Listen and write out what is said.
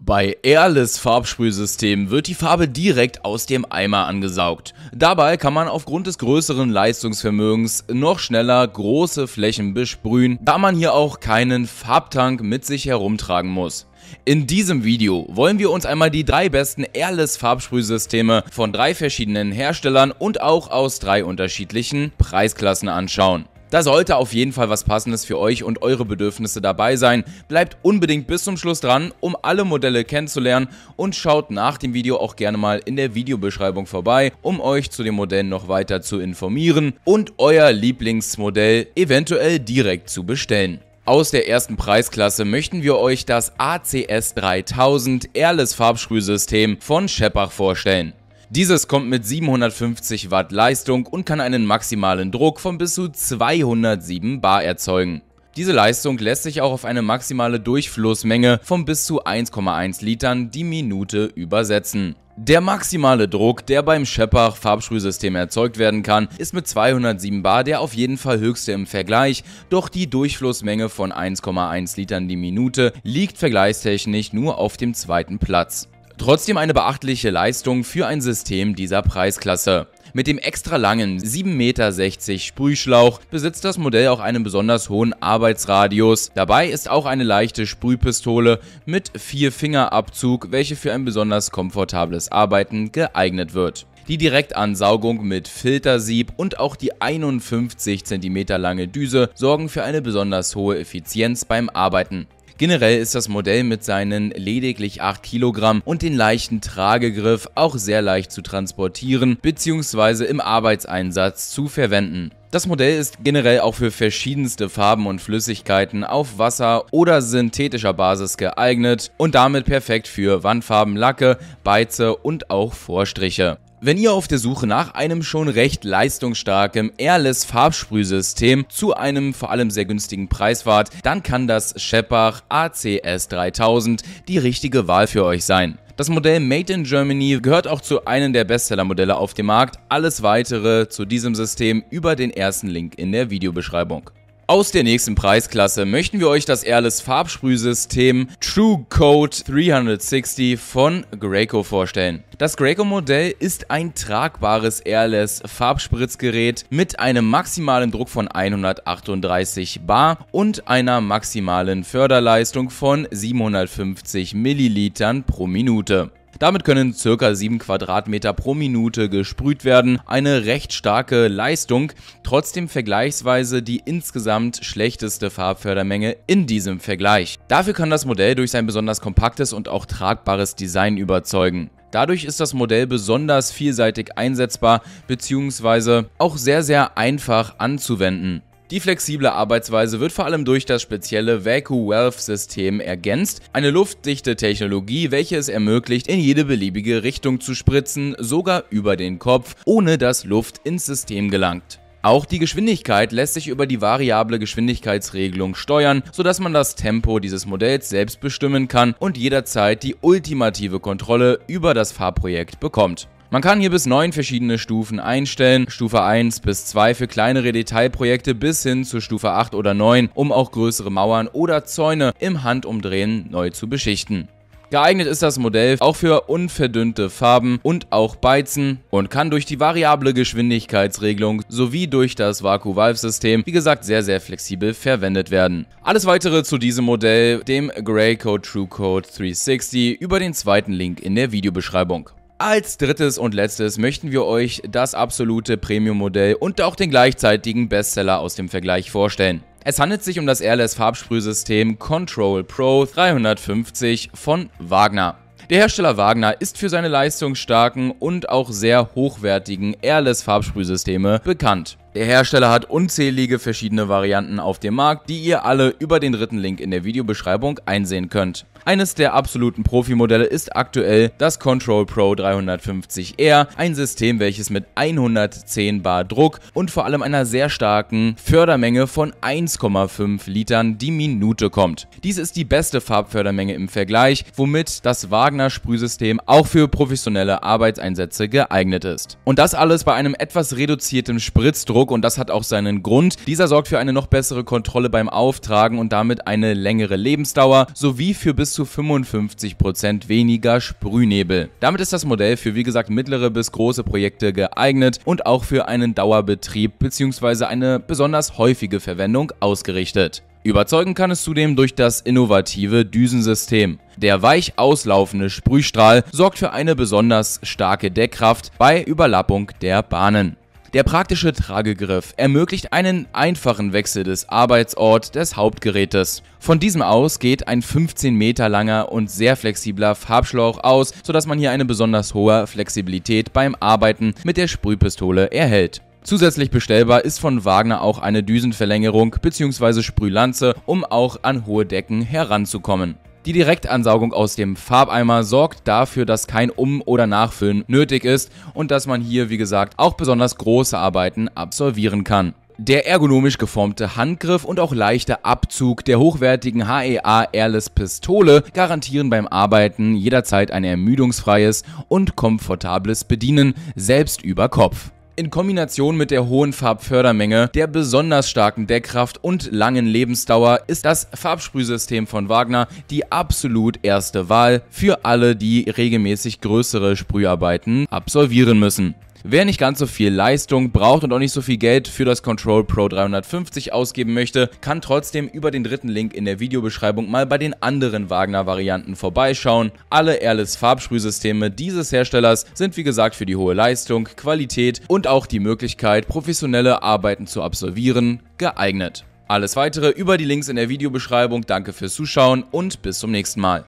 Bei Airless Farbsprühsystemen wird die Farbe direkt aus dem Eimer angesaugt. Dabei kann man aufgrund des größeren Leistungsvermögens noch schneller große Flächen besprühen, da man hier auch keinen Farbtank mit sich herumtragen muss. In diesem Video wollen wir uns einmal die drei besten Airless Farbsprühsysteme von drei verschiedenen Herstellern und auch aus drei unterschiedlichen Preisklassen anschauen. Da sollte auf jeden Fall was passendes für euch und eure Bedürfnisse dabei sein. Bleibt unbedingt bis zum Schluss dran, um alle Modelle kennenzulernen und schaut nach dem Video auch gerne mal in der Videobeschreibung vorbei, um euch zu den Modellen noch weiter zu informieren und euer Lieblingsmodell eventuell direkt zu bestellen. Aus der ersten Preisklasse möchten wir euch das ACS 3000 Airless Farbsprühsystem von Scheppach vorstellen. Dieses kommt mit 750 Watt Leistung und kann einen maximalen Druck von bis zu 207 Bar erzeugen. Diese Leistung lässt sich auch auf eine maximale Durchflussmenge von bis zu 1,1 Litern die Minute übersetzen. Der maximale Druck, der beim Scheppach Farbsprühsystem erzeugt werden kann, ist mit 207 Bar der auf jeden Fall höchste im Vergleich, doch die Durchflussmenge von 1,1 Litern die Minute liegt vergleichstechnisch nur auf dem zweiten Platz. Trotzdem eine beachtliche Leistung für ein System dieser Preisklasse. Mit dem extra langen 7,60 Meter Sprühschlauch besitzt das Modell auch einen besonders hohen Arbeitsradius. Dabei ist auch eine leichte Sprühpistole mit 4-Finger-Abzug, welche für ein besonders komfortables Arbeiten geeignet wird. Die Direktansaugung mit Filtersieb und auch die 51 cm lange Düse sorgen für eine besonders hohe Effizienz beim Arbeiten. Generell ist das Modell mit seinen lediglich 8 Kilogramm und den leichten Tragegriff auch sehr leicht zu transportieren bzw. im Arbeitseinsatz zu verwenden. Das Modell ist generell auch für verschiedenste Farben und Flüssigkeiten auf Wasser oder synthetischer Basis geeignet und damit perfekt für Wandfarben, Lacke, Beize und auch Vorstriche. Wenn ihr auf der Suche nach einem schon recht leistungsstarken Airless Farbsprühsystem zu einem vor allem sehr günstigen Preis wart, dann kann das Scheppach ACS 3000 die richtige Wahl für euch sein. Das Modell Made in Germany gehört auch zu einem der Bestsellermodelle auf dem Markt. Alles weitere zu diesem System über den ersten Link in der Videobeschreibung. Aus der nächsten Preisklasse möchten wir euch das Airless Farbsprühsystem True Code 360 von Graco vorstellen. Das Graco-Modell ist ein tragbares Airless Farbspritzgerät mit einem maximalen Druck von 138 Bar und einer maximalen Förderleistung von 750 Millilitern pro Minute. Damit können ca. 7 Quadratmeter pro Minute gesprüht werden, eine recht starke Leistung, trotzdem vergleichsweise die insgesamt schlechteste Farbfördermenge in diesem Vergleich. Dafür kann das Modell durch sein besonders kompaktes und auch tragbares Design überzeugen. Dadurch ist das Modell besonders vielseitig einsetzbar bzw. auch sehr sehr einfach anzuwenden. Die flexible Arbeitsweise wird vor allem durch das spezielle Vacu-Valve-System ergänzt, eine luftdichte Technologie, welche es ermöglicht, in jede beliebige Richtung zu spritzen, sogar über den Kopf, ohne dass Luft ins System gelangt. Auch die Geschwindigkeit lässt sich über die variable Geschwindigkeitsregelung steuern, sodass man das Tempo dieses Modells selbst bestimmen kann und jederzeit die ultimative Kontrolle über das Fahrprojekt bekommt. Man kann hier bis 9 verschiedene Stufen einstellen, Stufe 1 bis 2 für kleinere Detailprojekte bis hin zu Stufe 8 oder 9, um auch größere Mauern oder Zäune im Handumdrehen neu zu beschichten. Geeignet ist das Modell auch für unverdünnte Farben und auch Beizen und kann durch die variable Geschwindigkeitsregelung sowie durch das Vaku-Valve-System, wie gesagt, sehr, sehr flexibel verwendet werden. Alles weitere zu diesem Modell, dem Greycode TrueCode 360, über den zweiten Link in der Videobeschreibung. Als drittes und letztes möchten wir euch das absolute Premium-Modell und auch den gleichzeitigen Bestseller aus dem Vergleich vorstellen. Es handelt sich um das Airless Farbsprühsystem Control Pro 350 von Wagner. Der Hersteller Wagner ist für seine leistungsstarken und auch sehr hochwertigen Airless Farbsprühsysteme bekannt. Der Hersteller hat unzählige verschiedene Varianten auf dem Markt, die ihr alle über den dritten Link in der Videobeschreibung einsehen könnt. Eines der absoluten Profimodelle ist aktuell das Control Pro 350R, ein System, welches mit 110 Bar Druck und vor allem einer sehr starken Fördermenge von 1,5 Litern die Minute kommt. Dies ist die beste Farbfördermenge im Vergleich, womit das Wagner Sprühsystem auch für professionelle Arbeitseinsätze geeignet ist. Und das alles bei einem etwas reduzierten Spritzdruck Druck und das hat auch seinen Grund. Dieser sorgt für eine noch bessere Kontrolle beim Auftragen und damit eine längere Lebensdauer sowie für bis zu 55% weniger Sprühnebel. Damit ist das Modell für wie gesagt mittlere bis große Projekte geeignet und auch für einen Dauerbetrieb bzw. eine besonders häufige Verwendung ausgerichtet. Überzeugen kann es zudem durch das innovative Düsensystem. Der weich auslaufende Sprühstrahl sorgt für eine besonders starke Deckkraft bei Überlappung der Bahnen. Der praktische Tragegriff ermöglicht einen einfachen Wechsel des Arbeitsorts des Hauptgerätes. Von diesem aus geht ein 15 Meter langer und sehr flexibler Farbschlauch aus, sodass man hier eine besonders hohe Flexibilität beim Arbeiten mit der Sprühpistole erhält. Zusätzlich bestellbar ist von Wagner auch eine Düsenverlängerung bzw. Sprühlanze, um auch an hohe Decken heranzukommen. Die Direktansaugung aus dem Farbeimer sorgt dafür, dass kein Um- oder Nachfüllen nötig ist und dass man hier, wie gesagt, auch besonders große Arbeiten absolvieren kann. Der ergonomisch geformte Handgriff und auch leichte Abzug der hochwertigen HEA Airless Pistole garantieren beim Arbeiten jederzeit ein ermüdungsfreies und komfortables Bedienen, selbst über Kopf. In Kombination mit der hohen Farbfördermenge, der besonders starken Deckkraft und langen Lebensdauer ist das Farbsprühsystem von Wagner die absolut erste Wahl für alle, die regelmäßig größere Sprüharbeiten absolvieren müssen. Wer nicht ganz so viel Leistung braucht und auch nicht so viel Geld für das Control Pro 350 ausgeben möchte, kann trotzdem über den dritten Link in der Videobeschreibung mal bei den anderen Wagner-Varianten vorbeischauen. Alle Airless Farbsprühsysteme dieses Herstellers sind wie gesagt für die hohe Leistung, Qualität und auch die Möglichkeit, professionelle Arbeiten zu absolvieren, geeignet. Alles weitere über die Links in der Videobeschreibung. Danke fürs Zuschauen und bis zum nächsten Mal.